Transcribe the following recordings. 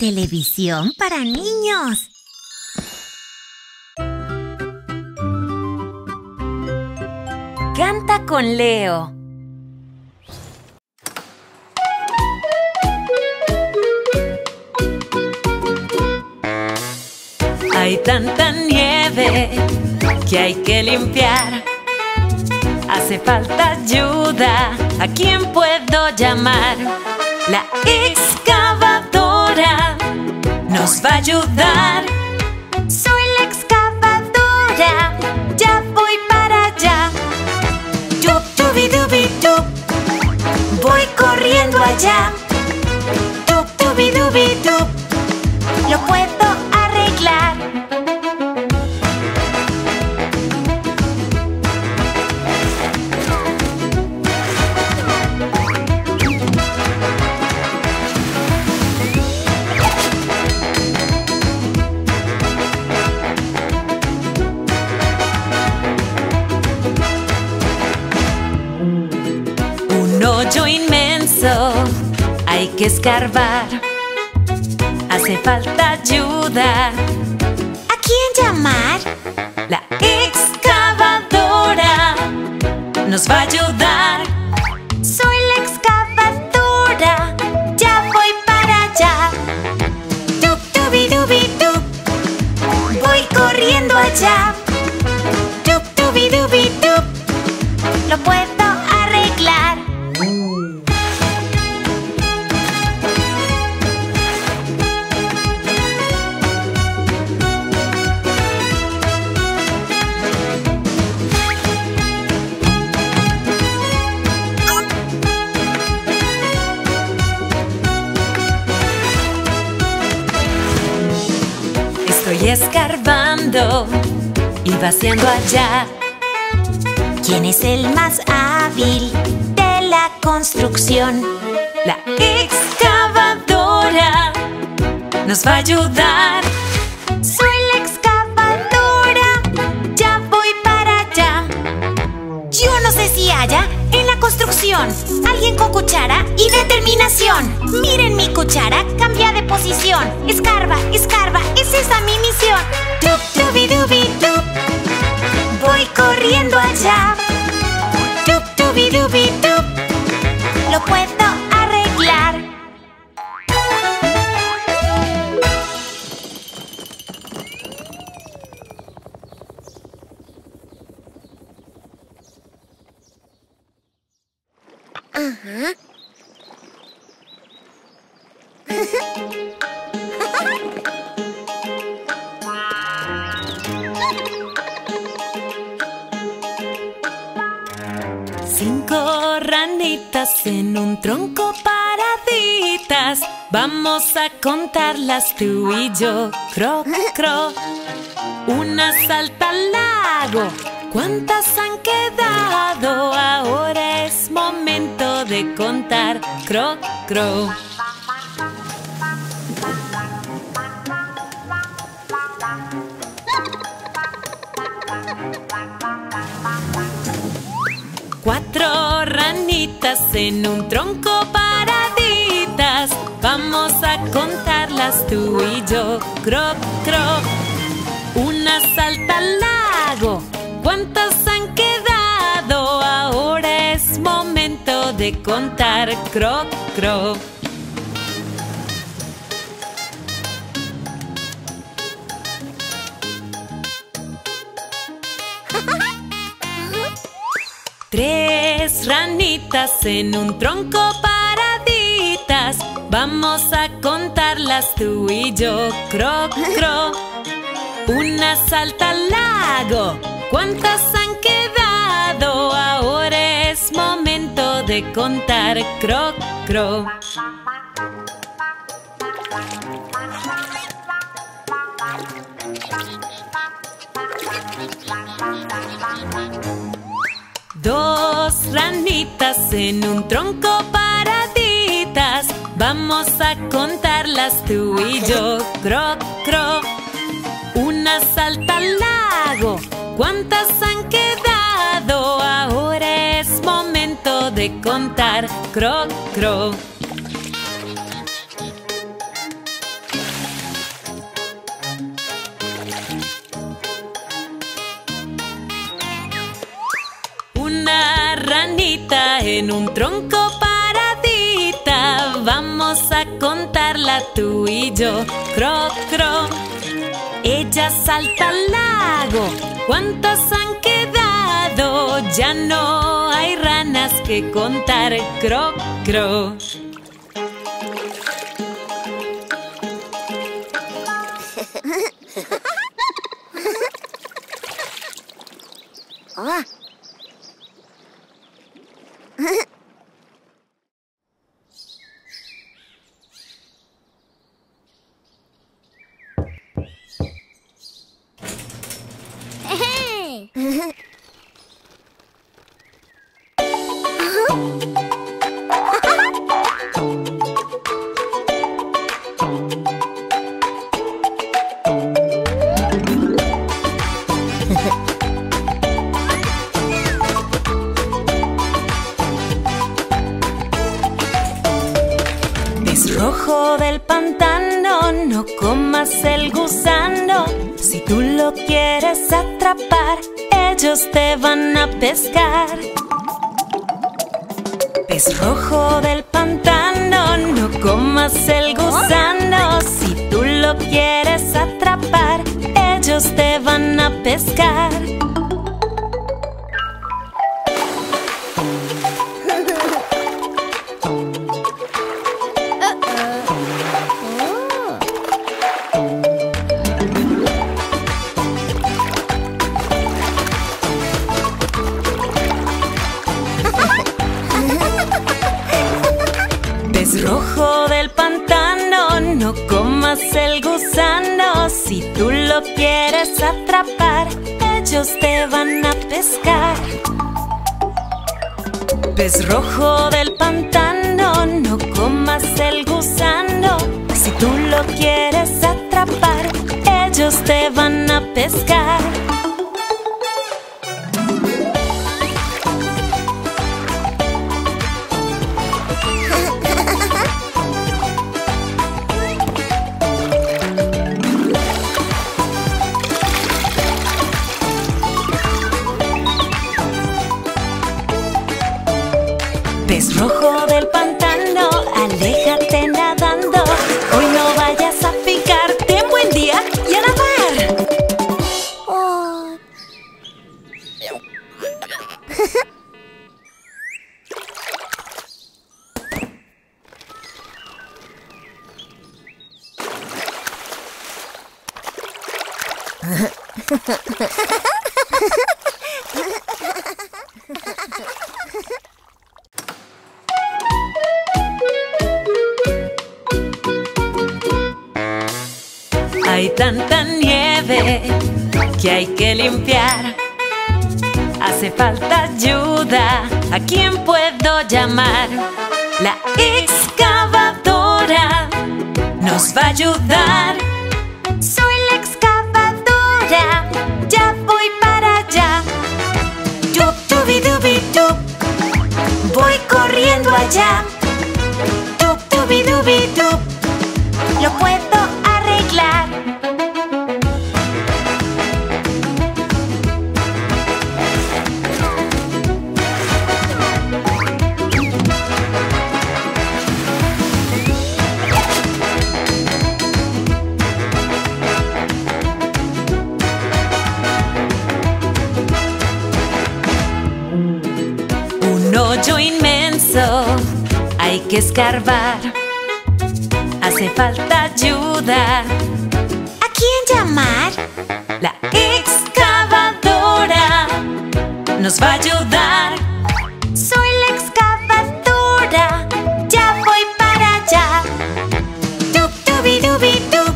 Televisión para niños. Canta con Leo. Hay tanta nieve que hay que limpiar. Hace falta ayuda. ¿A quién puedo llamar? La excavadora nos va a ayudar. Soy la excavadora. Ya voy para allá. Tup, tubi, dubi, tup. Voy corriendo allá. Tup, tubi, dubi, tup. Lo puedo escarbar. Hace falta ayuda. ¿A quién llamar? La excavadora nos va a ayudar. Escarbando y vaciando allá. ¿Quién es el más hábil de la construcción? La excavadora nos va a ayudar. Soy la excavadora. Ya voy para allá. Yo no sé si haya en la construcción alguien con cuchara y determinación. Miren mi cuchara, cambia de posición. Escarba, escarba, es esa mi misión. Tubi, dubi, tup. Voy corriendo allá. Tup, tubi, dubi, tup. Lo puedo arreglar. Cinco en un tronco paraditas. Vamos a contarlas tú y yo. Croc, croc. Una salta al lago. ¿Cuántas han quedado? Ahora es momento de contar. Croc, croc. Cuatro ranitas en un tronco paraditas. Vamos a contarlas tú y yo. Croc, croc. Una salta al lago. ¿Cuántas han quedado? Ahora es momento de contar. Croc, croc. Tres ranitas en un tronco paraditas. Vamos a contarlas tú y yo. Croc, croc. Una salta al lago. ¿Cuántas han quedado? Ahora es momento de contar. Croc, croc. Dos ranitas en un tronco paraditas. Vamos a contarlas tú y yo. Croc, croc. Una salta al lago. ¿Cuántas han quedado? Ahora es momento de contar. Croc, croc. En un tronco paradita. Vamos a contarla tú y yo. Cro, cro. Ella salta al lago. ¿Cuántos han quedado? Ya no hay ranas que contar. Cro, cro. Pez rojo del pantano, no comas el gusano. Si tú lo quieres atrapar, ellos te van a pescar. Pez rojo del pantano, no comas el gusano. Si tú lo quieres atrapar, ellos te van a pescar. Si tú lo quieres atrapar, ellos te van a pescar. Pez rojo del pantano, no comas el gusano. Si tú lo quieres atrapar, ellos te van a pescar. Hay tanta nieve que hay que limpiar. Hace falta ayuda. ¿A quién puedo llamar? La excavadora nos va a ayudar. Soy la excavadora, ya voy para allá. Tup, tubi, dubi, tup. Voy corriendo allá. Tup, tubi, dubi, tup. Lo puedo hoyo inmenso hay que escarbar. Hace falta ayuda. ¿A quién llamar? La excavadora nos va a ayudar. Soy la excavadora, ya voy para allá. Tubi, dubi, tup.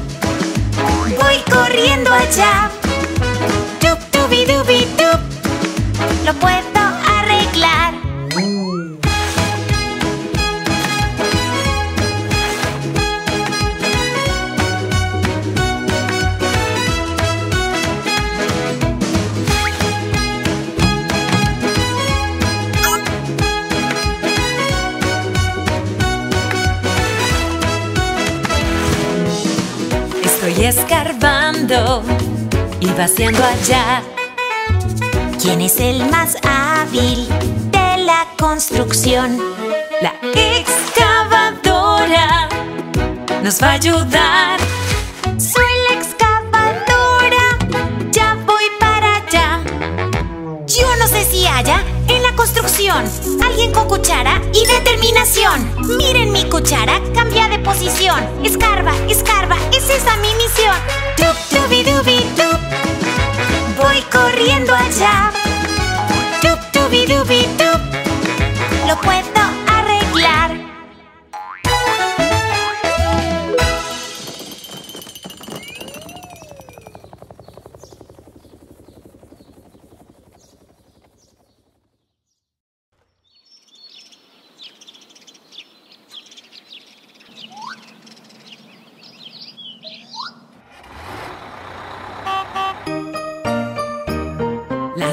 Voy corriendo allá. Escarbando y vaciando allá. ¿Quién es el más hábil de la construcción? La excavadora nos va a ayudar. Alguien con cuchara y determinación. Miren mi cuchara, cambia de posición. Escarba, escarba, es esa mi misión. Tup, tubi, dubi, tup. Voy corriendo allá. Tup, tubi, dubi, tup. Lo puedo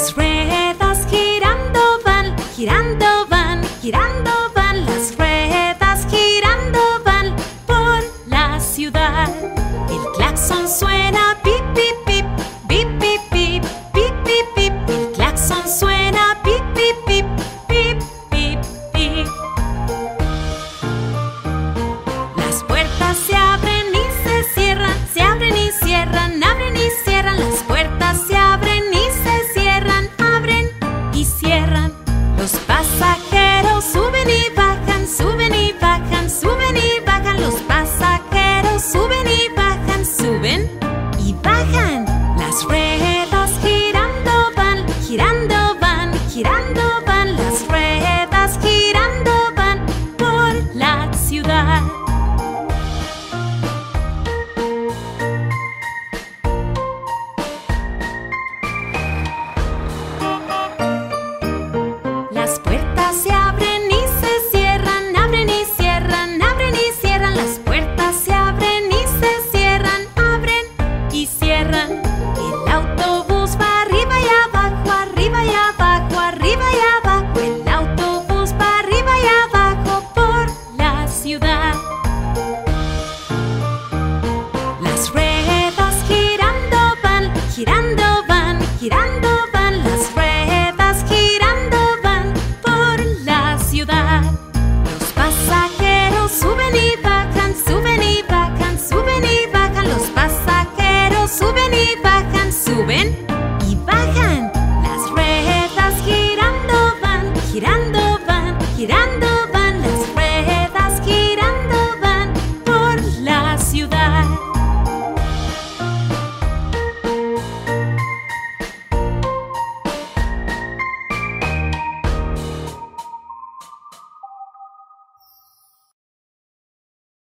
Las ruedas girando van, girando van, girando.